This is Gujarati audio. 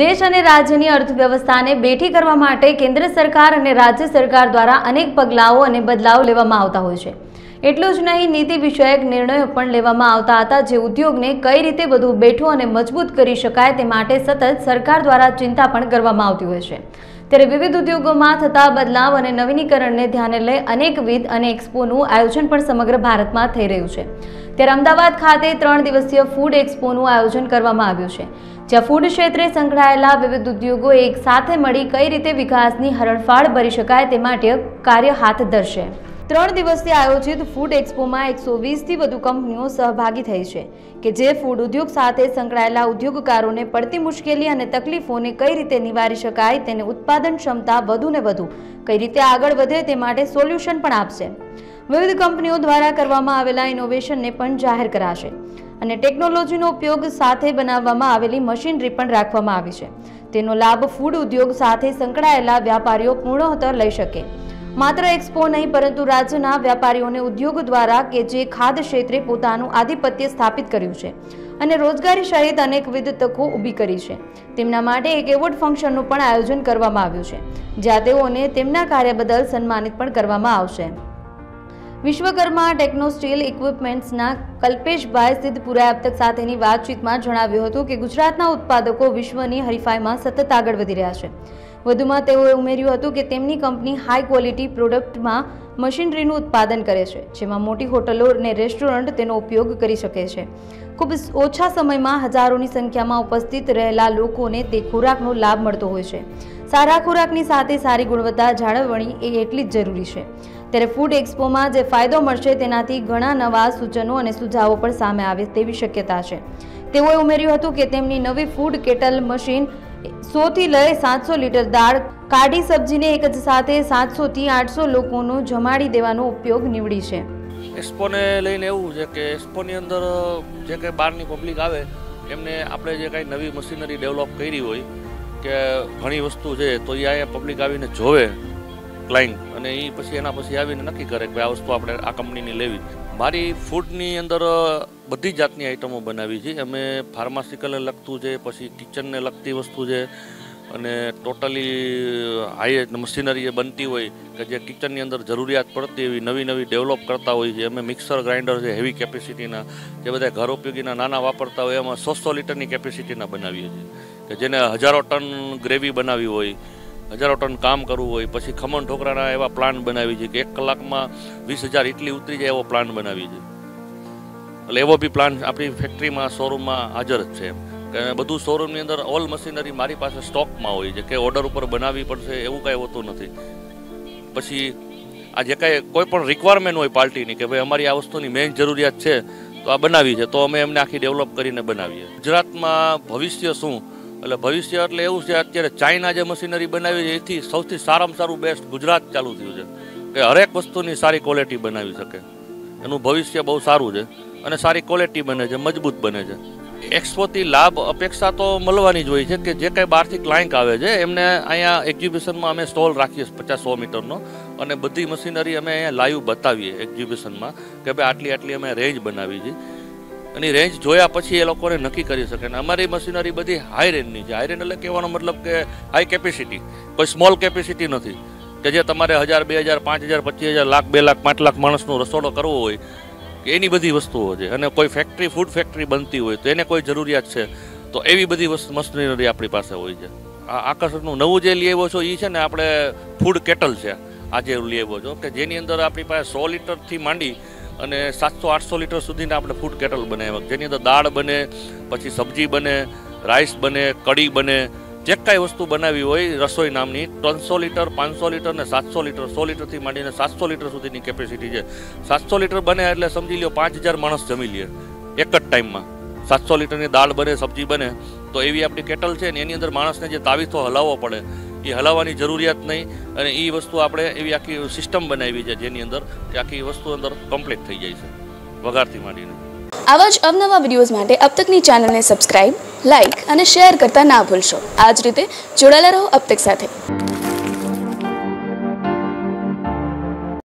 દેશ અને રાજ્યની અર્થવ્યવસ્થાને બેઠી કરવા માટે કેન્દ્ર સરકાર અને રાજ્ય સરકાર દ્વારા અનેક પગલાઓ અને બદલાવ લેવામાં આવતા હોય છે. એટલું જ નહીં, નીતિ વિષયક નિર્ણયો પણ લેવામાં આવતા હતા જે ઉદ્યોગને કઈ રીતે વધુ બેઠું અને મજબૂત કરી શકાય તે માટે સતત સરકાર દ્વારા ચિંતા પણ કરવામાં આવતી હોય છે. ત્યારે વિવિધ ઉદ્યોગોમાં થતા બદલાવ અને નવીનીકરણને ધ્યાને લઈ અનેકવિધ અને એક્સપોનું આયોજન પણ સમગ્ર ભારતમાં થઈ રહ્યું છે. ત્યારે અમદાવાદ ખાતે ત્રણ દિવસીય ફૂડ એક્સપોનું આયોજન કરવામાં આવ્યું છે, જ્યાં ફૂડ ક્ષેત્રે સંકળાયેલા વિવિધ ઉદ્યોગો એક સાથે મળી કઈ રીતે વિકાસની હરણફાળ ભરી શકાય તે માટે કાર્ય હાથ ધરશે. ત્રણ દિવસથી આયોજિત ફૂડ એક્સપોમાં એકસો વીસથી વધુ કંપનીઓ સહભાગી થઈ છે, કે જે ફૂડ ઉદ્યોગ સાથે સંકળાયેલા ઉદ્યોગકારોને પડતી મુશ્કેલી અને તકલીફોને કઈ રીતે નિવારી શકાય તેને ઉત્પાદન ક્ષમતા વધુને વધુ કઈ રીતે આગળ વધે તે માટે સોલ્યુશન પણ આપશે. વિવિધ કંપનીઓ દ્વારા કરવામાં આવેલા ઇનોવેશનને પણ જાહેર કરાશે. અને ટેકનોલોજીનો ઉપયોગ સાથે બનાવવામાં આવેલી મશીનરી પણ રાખવામાં આવી છે. તેનો લાભ ફૂડ ઉદ્યોગ સાથે સંકળાયેલા વ્યાપારીઓ પૂર્ણતઃ લઈ શકે. માત્ર એક્સપો નહીં, પરંતુ રાજ્યના વેપારીઓને ઉદ્યોગ દ્વારા કે જે ખાદ્ય ક્ષેત્રે પોતાનું આધિપત્ય સ્થાપિત કર્યું છે અને રોજગારી સહિત અનેકવિધ તકો ઊભી કરી છે. તેમના માટે એક એવોર્ડ ફંક્શનનું પણ આયોજન કરવામાં આવ્યું છે, જ્યાં તેઓને તેમના કાર્ય બદલ સન્માનિત પણ કરવામાં આવશે. વિશ્વકર્મા ટેકનો સ્ટીલ ઇક્વિપમેન્ટ્સના કલ્પેશભાઈ સિદ્ધપુરા આપતક સાથેની વાતચીતમાં જણાવ્યું હતું કે ગુજરાતના ઉત્પાદકો વિશ્વની હરીફાઈમાં સતત આગળ વધી રહ્યા છે. વધુમાં તેઓએ ઉમેર્યું હતું કે તેમની કંપની હાઈ ક્વોલિટી પ્રોડક્ટમાં મશીનરીનું ઉત્પાદન કરે છે, જેમાં મોટી હોટલો અને રેસ્ટોરન્ટ તેનો ઉપયોગ કરી શકે છે. ખૂબ ઓછા સમયમાં હજારોની સંખ્યામાં ઉપસ્થિત રહેલા લોકોને તે ખોરાકનો લાભ મળતો હોય છે. સારા ખોરાકની સાથે સારી ગુણવત્તા જાળવણી એ એટલી જ જરૂરી છે. ત્યારે ફૂડ એક્સપોમાં જે ફાયદો મળશે તેનાથી ઘણા નવા સૂચનો અને સુઝાવો પણ સામે આવે તેવી શક્યતા છે. તેઓએ ઉમેર્યું હતું કે તેમની નવી ફૂડ કેટલ મશીન સોથી લઈ સાતસો લીટર દાળ, કાઢી સબ્જીને એક જ સાથે સાતસોથી આઠસો લોકોનો જમાડી દેવાનો ઉપયોગ નીવડી છે. એક્સપોને લઈને એવું છે કે એક્સપોની અંદર જે કંઈ બહારની પબ્લિક આવે, એમને આપણે જે કાંઈ નવી મશીનરી ડેવલપ કરી હોય, કે ઘણી વસ્તુ છે, તો એ પબ્લિક આવીને જોવે. ક્લાઇન્ટ અને એ પછી એના પછી આવીને નક્કી કરે કે આ વસ્તુ આપણે આ કંપનીની લેવી. મારી ફૂડની અંદર બધી જાતની આઈટમો બનાવી છે. અમે ફાર્માસિકલને લગતું છે, પછી કિચનને લગતી વસ્તુ છે. અને ટોટલી હાઈ મશીનરી એ બનતી હોય કે જે કિચનની અંદર જરૂરિયાત પડતી એવી નવી નવી ડેવલપ કરતા હોય છે. અમે મિક્સર ગ્રાઇન્ડર છે હેવી કેપેસિટીના જે બધા ઘર ઉપયોગીના નાના વાપરતા હોય એમાં સો સો લીટરની કેપેસિટીના બનાવીએ છીએ. કે જેને હજારો ટન ગ્રેવી બનાવી હોય હજારો ટન કામ કરવું હોય, પછી ખમણ ઢોકરાના એવા પ્લાન બનાવી છે કે એક કલાકમાં વીસ હજાર ઇટલી ઉતરી જાય એવો પ્લાન બનાવી છે. એટલે એવો બી પ્લાન આપણી ફેક્ટરીમાં શોરૂમમાં હાજર જ છે કે બધું શોરૂમની અંદર ઓલ મશીનરી મારી પાસે સ્ટોકમાં હોય છે, કે ઓર્ડર ઉપર બનાવવી પડશે, એવું કાંઈ હોતું નથી. પછી આ જે કાંઈ કોઈ પણ રિક્વાયરમેન્ટ હોય પાર્ટીની કે ભાઈ અમારી આ વસ્તુની મેઇન જરૂરિયાત છે, તો આ બનાવી છે, તો અમે એમને આખી ડેવલપ કરીને બનાવીએ. ગુજરાતમાં ભવિષ્ય શું? એટલે ભવિષ્ય એટલે એવું છે, અત્યારે ચાઇના જે મશીનરી બનાવી છે, એથી સૌથી સારામાં સારું બેસ્ટ ગુજરાત ચાલુ થયું છે. કે હરેક વસ્તુની સારી ક્વોલિટી બનાવી શકે. એનું ભવિષ્ય બહુ સારું છે અને સારી ક્વોલિટી બને છે, મજબૂત બને છે. એક્સપોથી લાભ, અપેક્ષા તો મળવાની જ હોય છે કે જે કંઈ બહારથી ક્લાયન્ટ આવે છે, એમને અહીંયા એક્ઝિબિશનમાં અમે સ્ટોલ રાખીએ પચાસ સો મીટરનો અને બધી મશીનરી અમે અહીંયા લાઈવ બતાવીએ એક્ઝિબિશનમાં કે ભાઈ આટલી આટલી અમે રેન્જ બનાવી છે. અને રેન્જ જોયા પછી એ લોકોને નક્કી કરી શકે. અને અમારી મશીનરી બધી હાઈ રેન્જની છે. હાઈ રેન્જ એટલે કહેવાનો મતલબ કે હાઈ કેપેસિટી કોઈ સ્મોલ કેપેસિટી નથી. કે જે તમારે હજાર, બે હજાર, પાંચ હજાર, પચીસ હજાર, લાખ, બે લાખ, પાંચ લાખ માણસનો રસોડો કરવો હોય એની બધી વસ્તુઓ છે. અને કોઈ ફેક્ટરી ફૂડ ફેક્ટરી બનતી હોય, તો એને કોઈ જરૂરિયાત છે. તો એવી બધી વસ્તુ મશીનરી આપણી પાસે હોય છે. આ આકર્ષણનું નવું જે લઈ આવ્યો છો એ છે ને આપણે ફૂડ કેટલ છે. આજે લઈ આવ્યો છો. કે જેની અંદર આપણી પાસે સો લીટરથી માંડી અને સાતસો આઠસો લીટર સુધીના આપણે ફૂડ કેટલ બનાવ્યા જેની અંદર દાળ બને, પછી સબ્જી બને રાઈસ બને, કઢી બને, જે કાંઈ વસ્તુ બનાવી હોય રસોઈ નામની, ત્રણસો લીટર, પાંચસો લીટર ને સાતસો લીટર, સો લીટરથી માંડીને સાતસો લીટર સુધીની કેપેસિટી છે. સાતસો લીટર બને એટલે સમજી લો પાંચ હજાર માણસ જમી લે. એક જ ટાઈમમાં. સાતસો લીટરની દાળ બને, સબ્જી બને, તો એવી આપણી કેટલ છે ને એની અંદર માણસને જે તાવીથો હલાવવો પડે એ હલાવવાની જરૂરિયાત નહીં અને એ વસ્તુ આપણે એવી આખી સિસ્ટમ બનાવી છે જેની અંદર કે આખી વસ્તુ અંદર કમ્પ્લીટ થઈ જાય છે. વઘારથી માંડીને. આવા જ અવનવા વિડીયોઝ માટે અબ તકની ચેનલને સબસ્ક્રાઇબ લાઇક અને શેર કરતા ના ભૂલશો. આ જ રીતે જોડાયેલા રહો અબ સાથે.